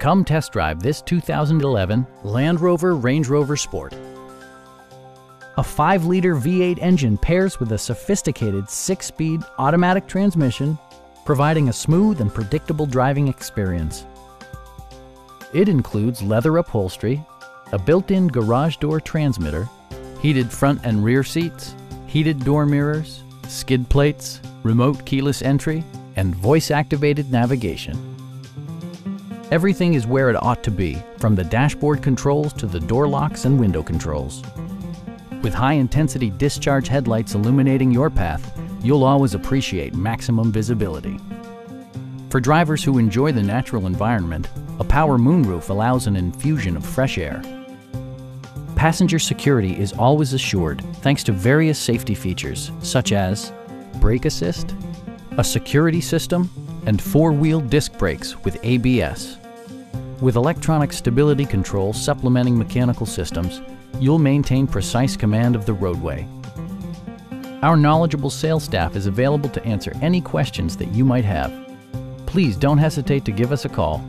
Come test drive this 2011 Land Rover Range Rover Sport. A 5-liter V8 engine pairs with a sophisticated 6-speed automatic transmission, providing a smooth and predictable driving experience. It includes leather upholstery, a built-in garage door transmitter, heated front and rear seats, heated door mirrors, skid plates, remote keyless entry, and voice-activated navigation. Everything is where it ought to be, from the dashboard controls to the door locks and window controls. With high-intensity discharge headlights illuminating your path, you'll always appreciate maximum visibility. For drivers who enjoy the natural environment, a power moonroof allows an infusion of fresh air. Passenger security is always assured thanks to various safety features such as brake assist, a security system, and four-wheel disc brakes with ABS. With electronic stability control supplementing mechanical systems, you'll maintain precise command of the roadway. Our knowledgeable sales staff is available to answer any questions that you might have. Please don't hesitate to give us a call